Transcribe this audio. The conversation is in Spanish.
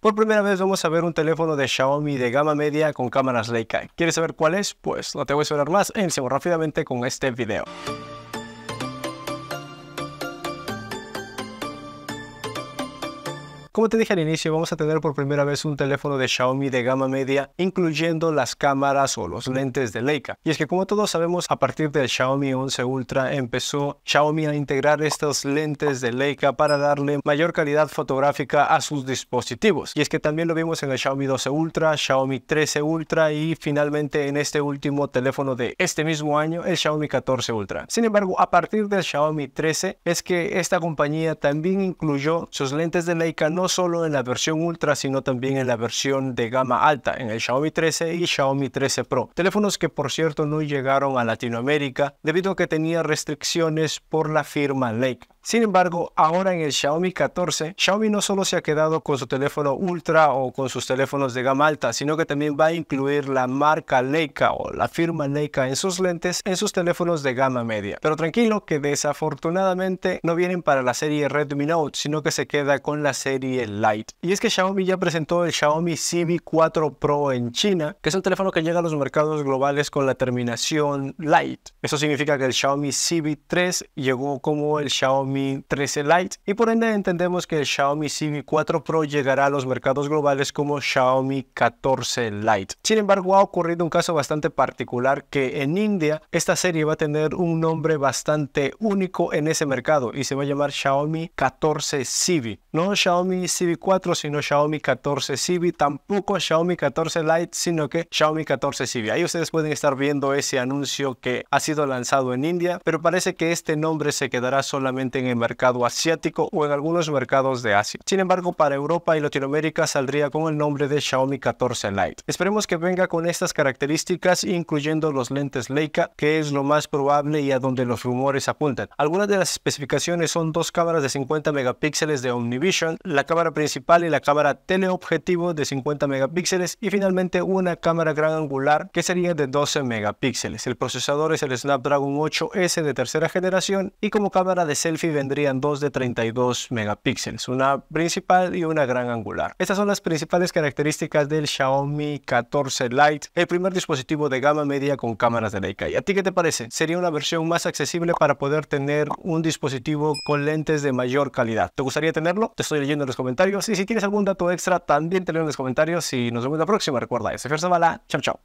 Por primera vez vamos a ver un teléfono de Xiaomi de gama media con cámaras Leica. ¿Quieres saber cuál es? Pues no te voy a esperar más, iniciamos rápidamente con este video. Como te dije al inicio, vamos a tener por primera vez un teléfono de Xiaomi de gama media, incluyendo las cámaras o los lentes de Leica. Y es que como todos sabemos, a partir del Xiaomi 11 Ultra empezó Xiaomi a integrar estos lentes de Leica para darle mayor calidad fotográfica a sus dispositivos. Y es que también lo vimos en el Xiaomi 12 Ultra, Xiaomi 13 Ultra y finalmente en este último teléfono de este mismo año, el Xiaomi 14 Ultra. Sin embargo, a partir del Xiaomi 13 es que esta compañía también incluyó sus lentes de Leica no solo en la versión Ultra, sino también en la versión de gama alta, en el Xiaomi 13 y Xiaomi 13 Pro. Teléfonos que por cierto no llegaron a Latinoamérica debido a que tenía restricciones por la firma Leica. Sin embargo, ahora en el Xiaomi 14, Xiaomi no solo se ha quedado con su teléfono Ultra o con sus teléfonos de gama alta, sino que también va a incluir la marca Leica o la firma Leica en sus lentes en sus teléfonos de gama media. Pero tranquilo que desafortunadamente no vienen para la serie Redmi Note, sino que se queda con la serie Lite. Y es que Xiaomi ya presentó el Xiaomi Civi 4 Pro en China, que es un teléfono que llega a los mercados globales con la terminación Lite. Eso significa que el Xiaomi Civi 3 llegó como el Xiaomi 13 Lite y por ende entendemos que el Xiaomi Civi 4 Pro llegará a los mercados globales como Xiaomi 14 Lite. Sin embargo, ha ocurrido un caso bastante particular que en India esta serie va a tener un nombre bastante único en ese mercado y se va a llamar Xiaomi 14 Civi. No Xiaomi Civi 4, sino Xiaomi 14 Civi, tampoco Xiaomi 14 Lite, sino que Xiaomi 14 Civi. Ahí ustedes pueden estar viendo ese anuncio que ha sido lanzado en India, pero parece que este nombre se quedará solamente en el mercado asiático o en algunos mercados de Asia. Sin embargo, para Europa y Latinoamérica saldría con el nombre de Xiaomi 14 Lite. Esperemos que venga con estas características, incluyendo los lentes Leica, que es lo más probable y a donde los rumores apuntan. Algunas de las especificaciones son dos cámaras de 50 megapíxeles de Omnivision, la cámara principal y la cámara teleobjetivo de 50 megapíxeles y finalmente una cámara gran angular que sería de 12 megapíxeles. El procesador es el Snapdragon 8S de tercera generación y como cámara de selfie vendrían dos de 32 megapíxeles, una principal y una gran angular. Estas son las principales características del Xiaomi 14 Lite, el primer dispositivo de gama media con cámaras de Leica. ¿Y a ti qué te parece? ¿Sería una versión más accesible para poder tener un dispositivo con lentes de mayor calidad? ¿Te gustaría tenerlo? Te estoy leyendo en los comentarios y si tienes algún dato extra también te leo en los comentarios y nos vemos la próxima. Recuerda, ese Fer Zavala. Chao, chao.